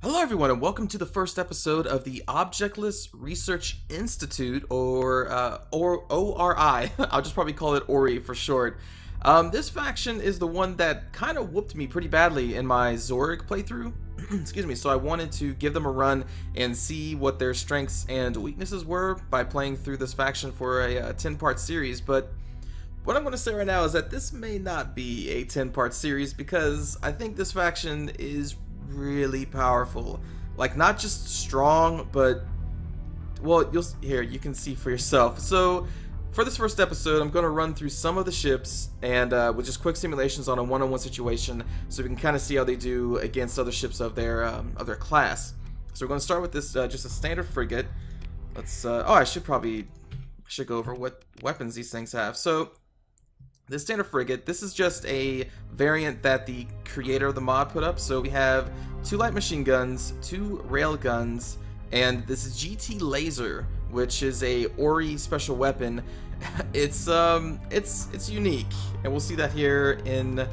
Hello, everyone, and welcome to the first episode of the Objectless Research Institute, or uh, or ORI. I'll just probably call it ORI for short. Um, this faction is the one that kind of whooped me pretty badly in my Zorg playthrough. Excuse me. So I wanted to give them a run and see what their strengths and weaknesses were by playing through this faction for a, a 10-part series. But what I'm going to say right now is that this may not be a 10-part series because I think this faction is really powerful. Like not just strong, but well, you'll here you can see for yourself. So for this first episode, I'm going to run through some of the ships and uh, with just quick simulations on a one-on-one situation, so we can kind of see how they do against other ships of their um, of their class. So we're going to start with this uh, just a standard frigate. Let's. Uh, oh, I should probably I should go over what weapons these things have. So the standard frigate, this is just a variant that the creator of the mod put up. So we have two light machine guns, two rail guns, and this GT laser, which is a Ori special weapon. It's um, it's it's unique, and we'll see that here in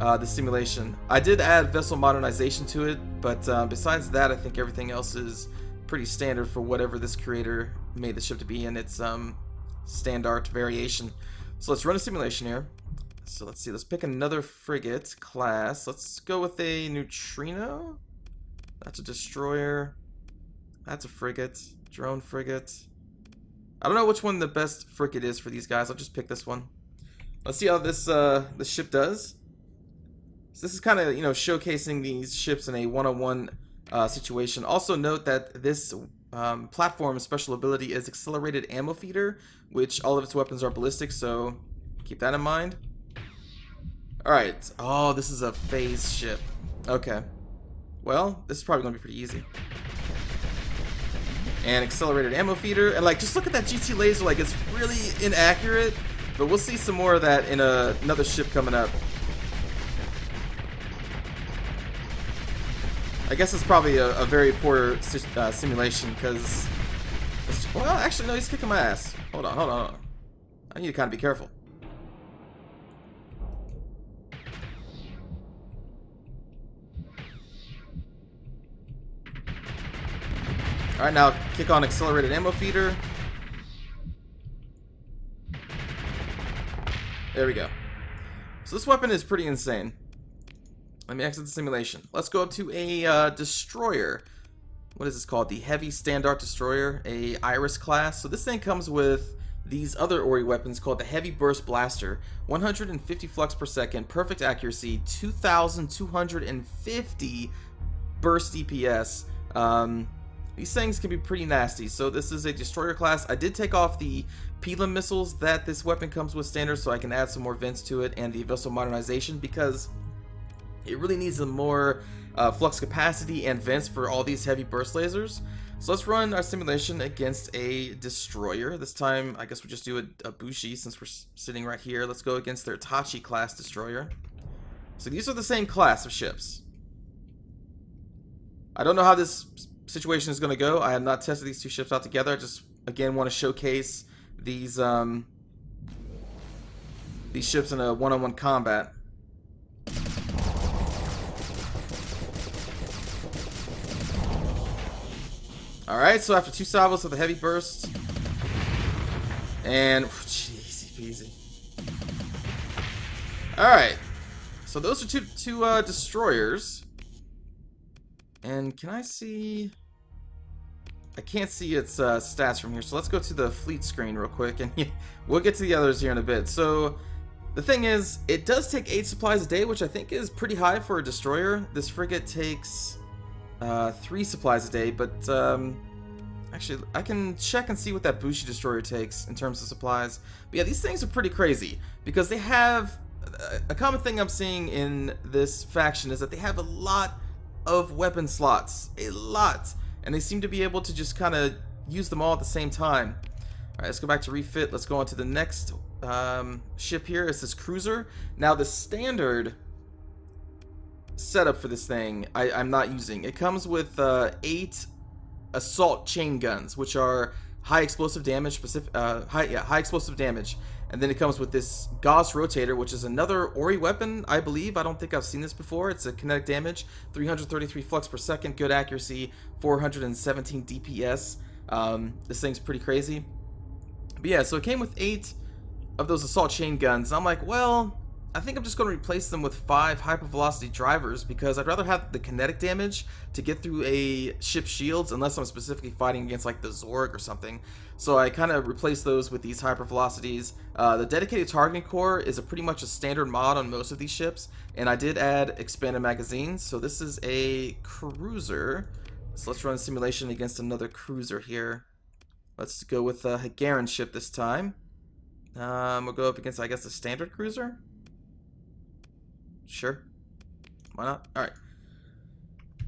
uh, the simulation. I did add vessel modernization to it, but uh, besides that, I think everything else is pretty standard for whatever this creator made the ship to be in its um, standard variation. So let's run a simulation here. So let's see, let's pick another frigate class. Let's go with a neutrino. That's a destroyer. That's a frigate. Drone frigate. I don't know which one the best frigate is for these guys. I'll just pick this one. Let's see how this uh, this ship does. So this is kind of, you know, showcasing these ships in a one-on-one -on -one, uh, situation. Also note that this um, platform special ability is Accelerated Ammo Feeder, which all of its weapons are ballistic, so keep that in mind. Alright, oh, this is a phase ship. Okay. Well, this is probably going to be pretty easy. And Accelerated Ammo Feeder, and like, just look at that GT laser, like, it's really inaccurate, but we'll see some more of that in a, another ship coming up. I guess it's probably a, a very poor uh, simulation because. Well, actually, no, he's kicking my ass. Hold on, hold on, hold on. I need to kind of be careful. Alright, now kick on accelerated ammo feeder. There we go. So this weapon is pretty insane. Let me exit the simulation. Let's go up to a uh, destroyer. What is this called? The Heavy Standard Destroyer, a Iris class. So this thing comes with these other Ori weapons called the Heavy Burst Blaster. 150 flux per second, perfect accuracy, 2,250 burst DPS. Um, these things can be pretty nasty. So this is a destroyer class. I did take off the Pilum missiles that this weapon comes with standard so I can add some more vents to it and the vessel modernization because it really needs a more uh, flux capacity and vents for all these heavy burst lasers. So let's run our simulation against a destroyer. This time, I guess we'll just do a, a Bushi since we're sitting right here. Let's go against their Tachi class destroyer. So these are the same class of ships. I don't know how this situation is going to go. I have not tested these two ships out together. I just, again, want to showcase these um, these ships in a one-on-one -on -one combat. Alright, so after two salvos of the heavy burst. And, easy peasy. Alright. So those are two, two uh, destroyers. And can I see... I can't see its uh, stats from here, so let's go to the fleet screen real quick, and we'll get to the others here in a bit. So, the thing is, it does take 8 supplies a day, which I think is pretty high for a destroyer. This frigate takes uh, three supplies a day, but um, actually, I can check and see what that Bushi Destroyer takes in terms of supplies. But yeah, these things are pretty crazy because they have a common thing I'm seeing in this faction is that they have a lot of weapon slots, a lot, and they seem to be able to just kind of use them all at the same time. All right, let's go back to refit. Let's go on to the next um, ship here. It's this cruiser. Now the standard setup for this thing I, am not using. It comes with uh, eight assault chain guns, which are high explosive damage, specific, uh, high, yeah, high explosive damage. And then it comes with this Gauss Rotator, which is another Ori weapon, I believe. I don't think I've seen this before. It's a kinetic damage, 333 flux per second, good accuracy, 417 DPS. Um, this thing's pretty crazy. But yeah, so it came with eight of those assault chain guns. I'm like, well, I think I'm just going to replace them with five hypervelocity drivers because I'd rather have the kinetic damage to get through a ship's shields unless I'm specifically fighting against like the Zorg or something. So I kind of replace those with these hypervelocities. Uh, the dedicated targeting core is a pretty much a standard mod on most of these ships and I did add expanded magazines. So this is a cruiser. So let's run a simulation against another cruiser here. Let's go with a Hagaran ship this time. Um, we'll go up against, I guess, a standard cruiser. Sure. Why not? Alright.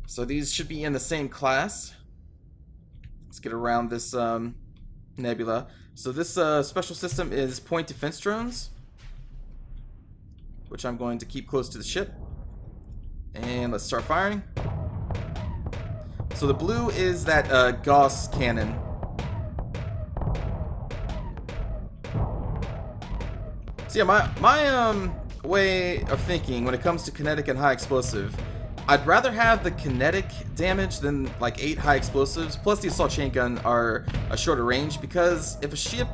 So these should be in the same class. Let's get around this um, nebula. So this uh, special system is point defense drones, which I'm going to keep close to the ship. And let's start firing. So the blue is that uh, Gauss cannon. Yeah, my my um way of thinking when it comes to kinetic and high explosive. I'd rather have the kinetic damage than like 8 high explosives, plus the assault chain gun are a shorter range because if a ship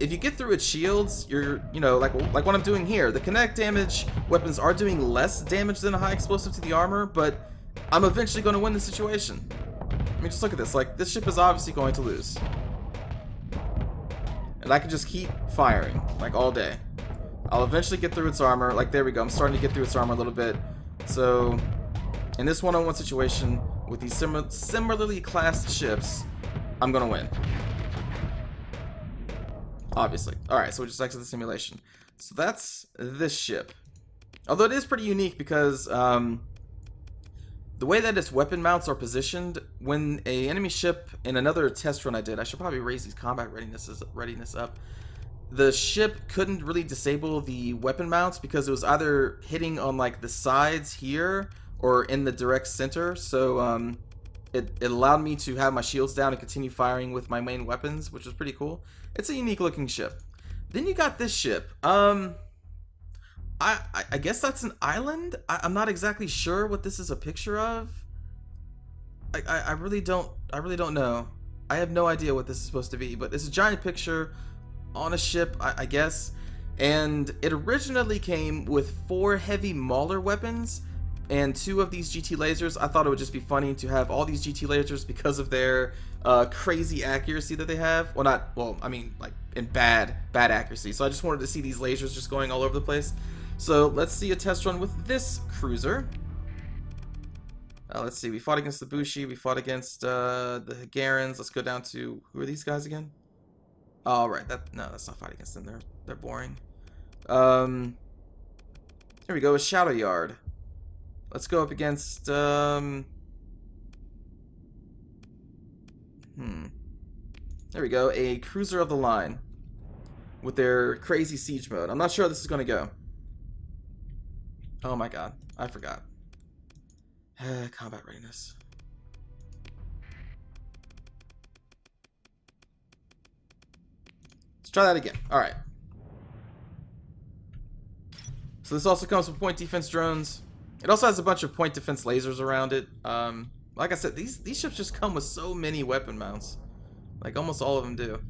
if you get through its shields, you're, you know, like like what I'm doing here. The kinetic damage weapons are doing less damage than a high explosive to the armor, but I'm eventually going to win the situation. I mean, just look at this. Like, this ship is obviously going to lose. And I can just keep firing, like, all day. I'll eventually get through its armor. Like, there we go. I'm starting to get through its armor a little bit. So, in this one-on-one -on -one situation, with these sim similarly classed ships, I'm going to win. Obviously. Alright, so we just exit the simulation. So that's this ship. Although it is pretty unique because um, the way that its weapon mounts are positioned, when a enemy ship in another test run I did, I should probably raise these combat readiness readiness up the ship couldn't really disable the weapon mounts because it was either hitting on like the sides here or in the direct center. So um, it, it allowed me to have my shields down and continue firing with my main weapons, which was pretty cool. It's a unique looking ship. Then you got this ship. Um, I, I, I guess that's an island. I, I'm not exactly sure what this is a picture of. I, I, I really don't I really don't know. I have no idea what this is supposed to be, but it's a giant picture on a ship, I, I guess. And it originally came with four heavy Mauler weapons and two of these GT lasers. I thought it would just be funny to have all these GT lasers because of their uh, crazy accuracy that they have. Well, not, well, I mean, like, in bad, bad accuracy. So I just wanted to see these lasers just going all over the place. So let's see a test run with this cruiser. Uh, let's see, we fought against the Bushi, we fought against uh, the Hagarans. Let's go down to, who are these guys again? Oh, right. That no, that's not fight against them. They're they're boring. Um, here we go. A Shadow Yard. Let's go up against um. Hmm. There we go. A Cruiser of the Line with their crazy siege mode. I'm not sure how this is to go. Oh my god. I forgot. Combat readiness. Try that again. All right. So this also comes with point defense drones. It also has a bunch of point defense lasers around it. Um, like I said, these these ships just come with so many weapon mounts. Like almost all of them do.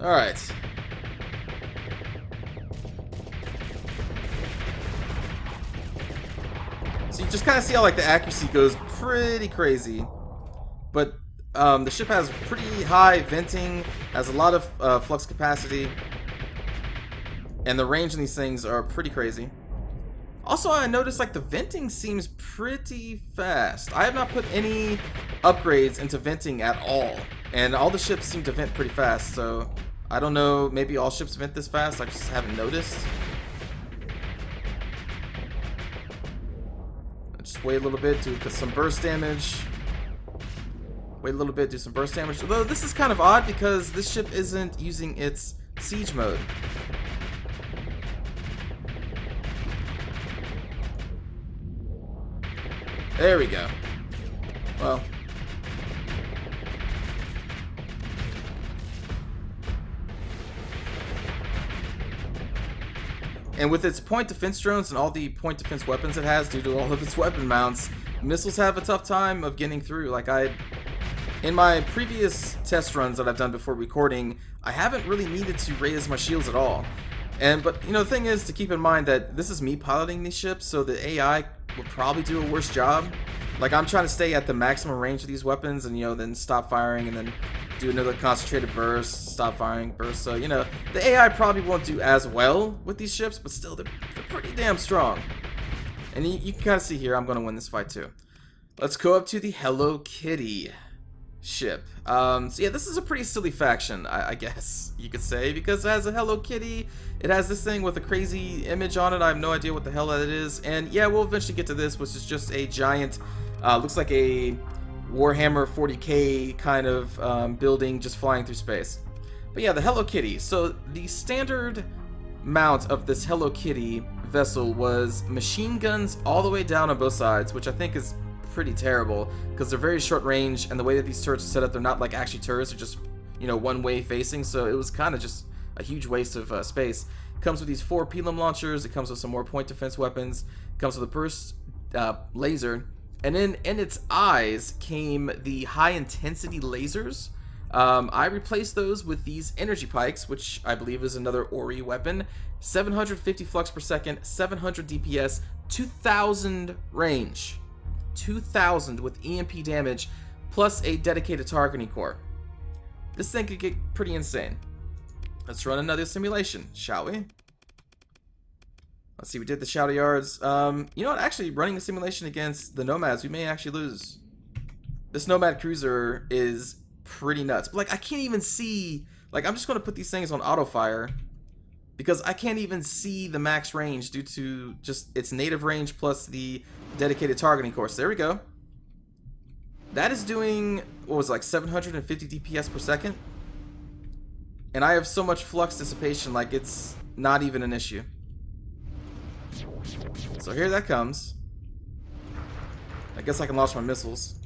All right. So you just kind of see how like the accuracy goes pretty crazy. But um, the ship has pretty high venting, has a lot of uh, flux capacity, and the range in these things are pretty crazy. Also, I noticed like the venting seems pretty fast. I have not put any upgrades into venting at all, and all the ships seem to vent pretty fast, so I don't know, maybe all ships vent this fast, I just haven't noticed. Just wait a little bit to get some burst damage. Wait a little bit, do some burst damage. Although this is kind of odd because this ship isn't using its siege mode. There we go. Well. And with its point defense drones and all the point defense weapons it has due to all of its weapon mounts, missiles have a tough time of getting through. Like I, in my previous test runs that I've done before recording, I haven't really needed to raise my shields at all. And but you know the thing is to keep in mind that this is me piloting these ships, so the AI will probably do a worse job. Like I'm trying to stay at the maximum range of these weapons, and you know then stop firing, and then do another concentrated burst, stop firing burst. So you know the AI probably won't do as well with these ships, but still they're, they're pretty damn strong. And you, you can kind of see here I'm going to win this fight too. Let's go up to the Hello Kitty ship. Um, so yeah, this is a pretty silly faction, I, I, guess you could say, because it has a Hello Kitty, it has this thing with a crazy image on it, I have no idea what the hell that is, and yeah, we'll eventually get to this, which is just a giant, uh, looks like a Warhammer 40k kind of um, building just flying through space. But yeah, the Hello Kitty. So the standard mount of this Hello Kitty vessel was machine guns all the way down on both sides, which I think is pretty terrible because they're very short range and the way that these turrets are set up, they're not like actually turrets, they're just, you know, one way facing. So it was kind of just a huge waste of uh, space. Comes with these four Pilum launchers, it comes with some more point defense weapons, comes with a burst uh, laser, and then in its eyes came the high intensity lasers. Um, I replaced those with these energy pikes, which I believe is another Ori weapon. 750 flux per second, 700 DPS, 2000 range. 2000 with EMP damage, plus a dedicated targeting core. This thing could get pretty insane. Let's run another simulation, shall we? Let's see, we did the Shadow Yards. Um, you know what, actually, running a simulation against the Nomads, we may actually lose. This Nomad Cruiser is pretty nuts. But, like, I can't even see... Like, I'm just going to put these things on auto fire because I can't even see the max range due to just its native range plus the dedicated targeting core. There we go. That is doing, what was it, like 750 DPS per second? And I have so much flux dissipation, like it's not even an issue. So here that comes. I guess I can launch my missiles.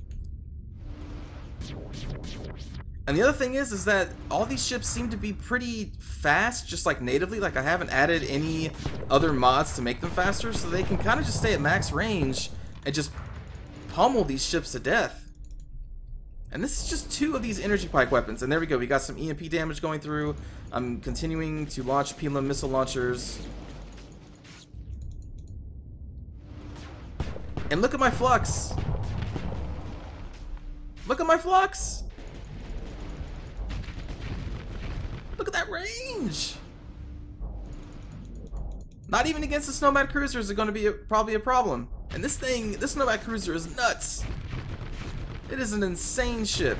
And the other thing is, is that all these ships seem to be pretty fast, just like natively. Like I haven't added any other mods to make them faster, so they can kind of just stay at max range and just pummel these ships to death. And this is just two of these energy pike weapons. And there we go. We got some EMP damage going through. I'm continuing to launch Pilum missile launchers. And look at my flux. Look at my flux. That range! Not even against the Nomad Cruisers are going to be a, probably a problem. And this thing, this Nomad Cruiser is nuts. It is an insane ship.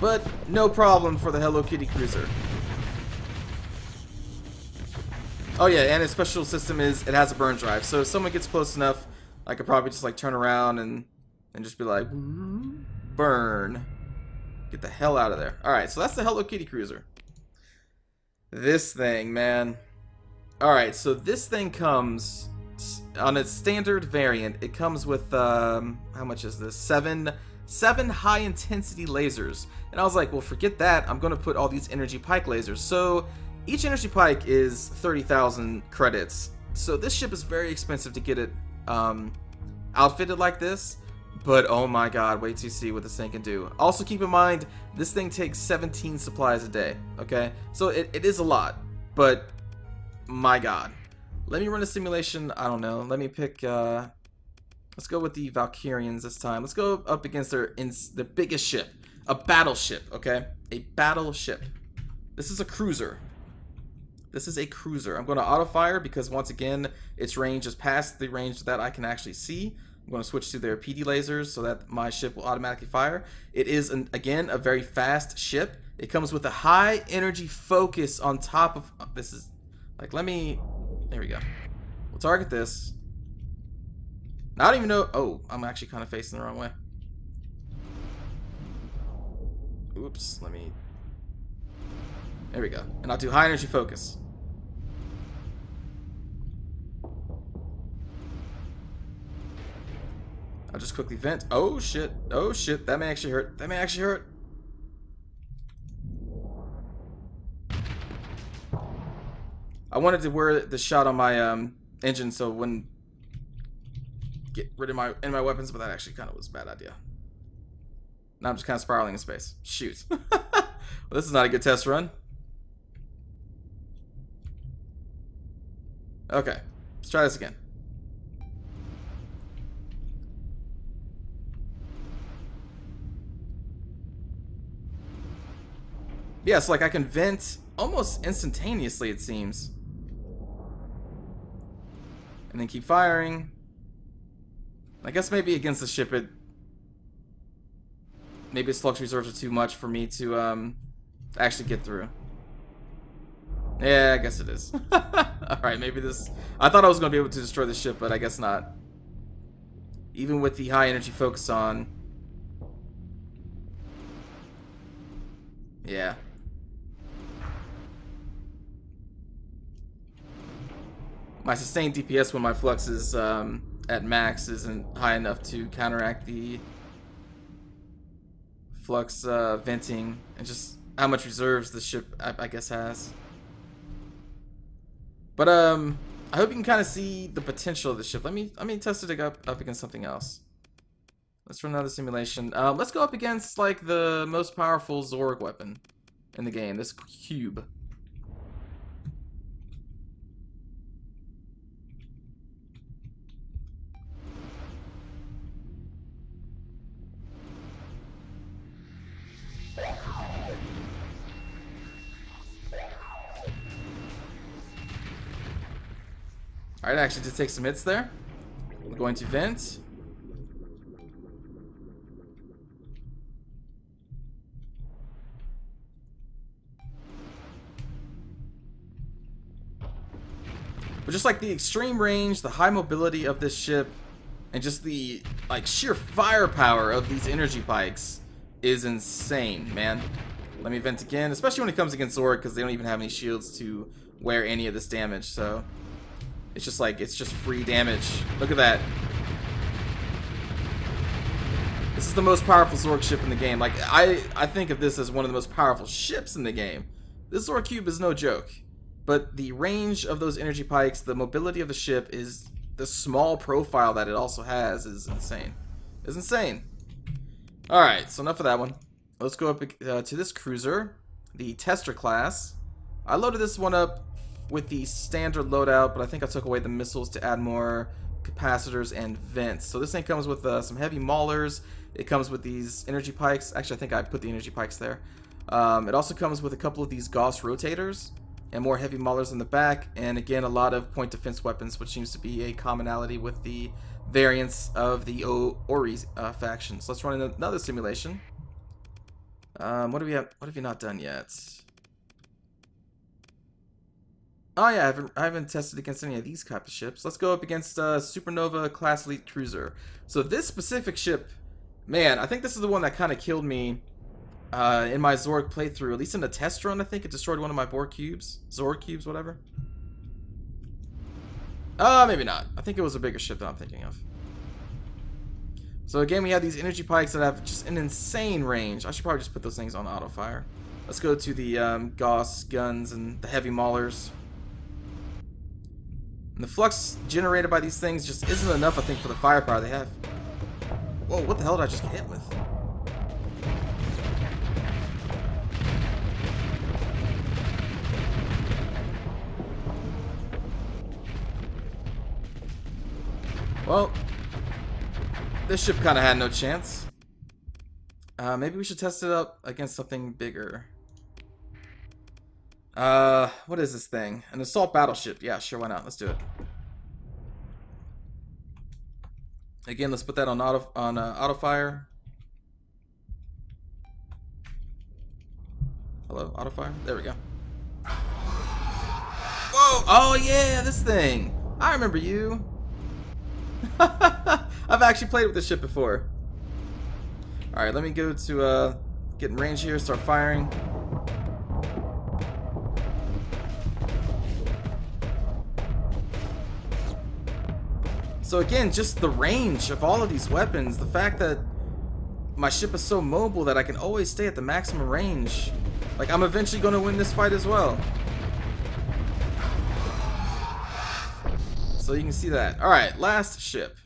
But no problem for the Hello Kitty Cruiser. Oh yeah, and its special system is it has a burn drive. So if someone gets close enough, I could probably just like turn around and and just be like mm, burn. Get the hell out of there. Alright, so that's the Hello Kitty Cruiser. This thing, man. Alright, so this thing comes on its standard variant. It comes with, um, how much is this? Seven, seven high intensity lasers. And I was like, well, forget that. I'm going to put all these energy pike lasers. So each energy pike is 30,000 credits. So this ship is very expensive to get it um, outfitted like this. But oh my god, wait to see what this thing can do. Also keep in mind, this thing takes 17 supplies a day, okay? So it, it is a lot, but my god. Let me run a simulation, I don't know, let me pick, uh, let's go with the Valkyrians this time. Let's go up against their, in, their biggest ship, a battleship, okay? A battleship. This is a cruiser. This is a cruiser. I'm going to auto fire because once again, its range is past the range that I can actually see. I'm going to switch to their PD lasers so that my ship will automatically fire. It is, an, again, a very fast ship. It comes with a high energy focus on top of... Oh, this is... Like, let me... There we go. We'll target this. I don't even know... Oh, I'm actually kind of facing the wrong way. Oops, let me... There we go. And I'll do high energy focus. I'll just quickly vent. Oh shit. Oh shit. That may actually hurt. That may actually hurt. I wanted to wear the shot on my um, engine so when get rid of my in my weapons, but that actually kind of was a bad idea. Now I'm just kind of spiraling in space. Shoot. well, this is not a good test run. Okay, let's try this again. Yes, so like I can vent almost instantaneously, it seems. And then keep firing. I guess maybe against the ship it... Maybe its flux reserves are too much for me to um, actually get through. Yeah, I guess it is. Alright, maybe this... I thought I was going to be able to destroy the ship, but I guess not. Even with the high energy focus on. Yeah. My sustained DPS when my flux is um, at max isn't high enough to counteract the flux uh, venting and just how much reserves the ship I, I guess has. But um, I hope you can kind of see the potential of the ship. Let me let me test it up up against something else. Let's run another simulation. Uh, let's go up against like the most powerful Zorg weapon in the game, this cube. Alright, actually just take some hits there. I'm going to vent. But just like the extreme range, the high mobility of this ship, and just the like sheer firepower of these energy pikes is insane, man. Let me vent again, especially when it comes against Zorg, because they don't even have any shields to wear any of this damage, so... It's just like, it's just free damage. Look at that. This is the most powerful Zorg ship in the game. Like, I, I think of this as one of the most powerful ships in the game. This Zorg Cube is no joke. But the range of those energy pikes, the mobility of the ship is... The small profile that it also has is insane. Is insane. Alright, so enough of that one. Let's go up uh, to this cruiser. The Tester class. I loaded this one up with the standard loadout, but I think I took away the missiles to add more capacitors and vents. So this thing comes with uh, some heavy maulers. It comes with these energy pikes. Actually, I think I put the energy pikes there. Um, it also comes with a couple of these Gauss rotators and more heavy maulers in the back. And again, a lot of point defense weapons, which seems to be a commonality with the variants of the o Ori uh, faction. So let's run another simulation. Um, what have we have, What have you not done yet? Oh yeah, I haven't, I haven't tested against any of these type of ships. Let's go up against uh, Supernova Class Elite Cruiser. So this specific ship, man, I think this is the one that kind of killed me uh, in my Zorg playthrough. At least in the test run, I think it destroyed one of my Borg cubes. Zorg cubes, whatever. Uh, maybe not. I think it was a bigger ship that I'm thinking of. So again, we have these energy pikes that have just an insane range. I should probably just put those things on auto fire. Let's go to the um, Gauss guns and the heavy maulers. And the flux generated by these things just isn't enough, I think, for the firepower they have. Whoa, what the hell did I just get hit with? Well, this ship kind of had no chance. Uh, maybe we should test it up against something bigger. Uh, what is this thing? An assault battleship. Yeah, sure, why not? Let's do it. Again, let's put that on auto on uh, auto fire. Hello, auto fire. There we go. Whoa! Oh yeah, this thing. I remember you. I've actually played with this ship before. All right, let me go to uh, get in range here. Start firing. So again, just the range of all of these weapons, the fact that my ship is so mobile that I can always stay at the maximum range. Like, I'm eventually going to win this fight as well. So you can see that. Alright, last ship.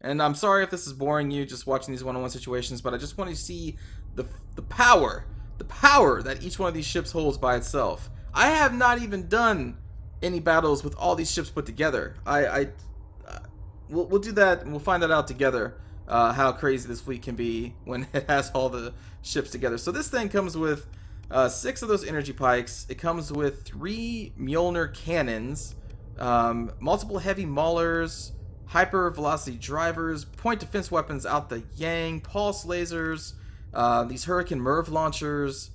And I'm sorry if this is boring you just watching these one-on-one -on -one situations, but I just want to see the, the power, the power that each one of these ships holds by itself. I have not even done any battles with all these ships put together. I, I we'll, we'll do that and we'll find that out together. Uh, how crazy this fleet can be when it has all the ships together. So this thing comes with uh, six of those energy pikes. It comes with three Mjolnir cannons, um, multiple heavy maulers, hyper velocity drivers, point defense weapons out the yang, pulse lasers, uh, these Hurricane MIRV launchers.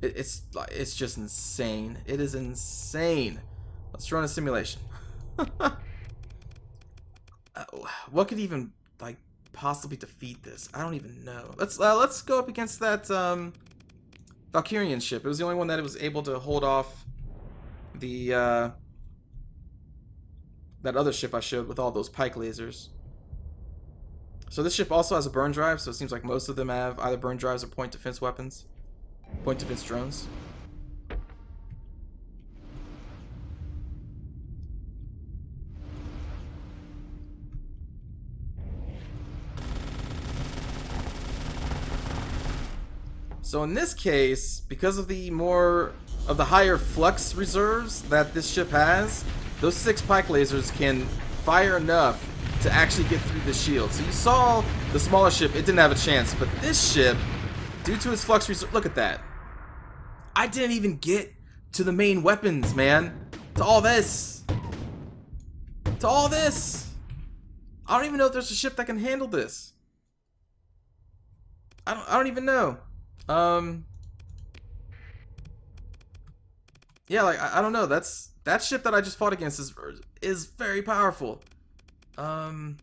It, it's it's just insane. It is insane. Let's run a simulation. uh, what could even like possibly defeat this? I don't even know. Let's uh, let's go up against that um, Valkyrian ship. It was the only one that was able to hold off the uh, that other ship I showed with all those pike lasers. So this ship also has a burn drive, so it seems like most of them have either burn drives or point defense weapons. Point defense drones. So in this case, because of the more of the higher flux reserves that this ship has, those six pike lasers can fire enough to actually get through the shield. So you saw the smaller ship, it didn't have a chance, but this ship, due to its flux reserve, look at that. I didn't even get to the main weapons, man. To all this. To all this. I don't even know if there's a ship that can handle this. I don't I don't even know. Um. Yeah, like I, I don't know. That's that ship that I just fought against is is very powerful. Um.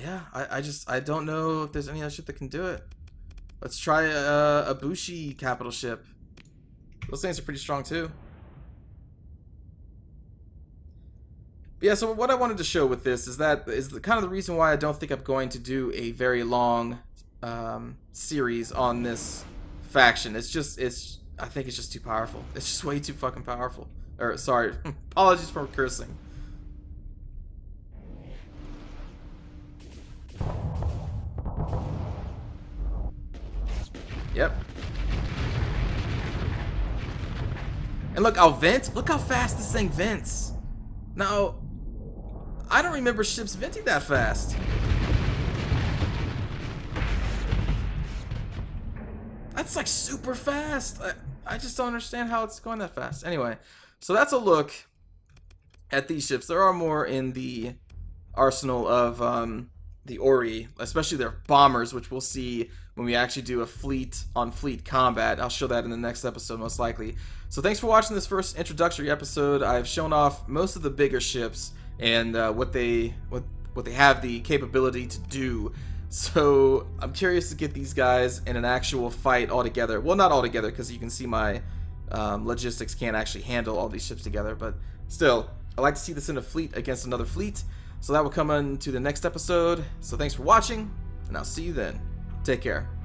Yeah, I, I just I don't know if there's any other ship that can do it. Let's try a, a Bushi capital ship. Those things are pretty strong too. Yeah, so what I wanted to show with this is that is the, kind of the reason why I don't think I'm going to do a very long um, series on this faction. It's just, it's, I think it's just too powerful. It's just way too fucking powerful. Or, sorry, apologies for cursing. Yep. And look, I'll vent. Look how fast this thing vents. Now, I don't remember ships venting that fast. That's like super fast. I, I just don't understand how it's going that fast. Anyway, so that's a look at these ships. There are more in the arsenal of um, the Ori, especially their bombers, which we'll see when we actually do a fleet on fleet combat. I'll show that in the next episode, most likely. So thanks for watching this first introductory episode. I've shown off most of the bigger ships and uh, what they what what they have the capability to do. So I'm curious to get these guys in an actual fight all together. Well, not all together because you can see my um, logistics can't actually handle all these ships together. But still, I like to see this in a fleet against another fleet. So that will come into the next episode. So thanks for watching, and I'll see you then. Take care.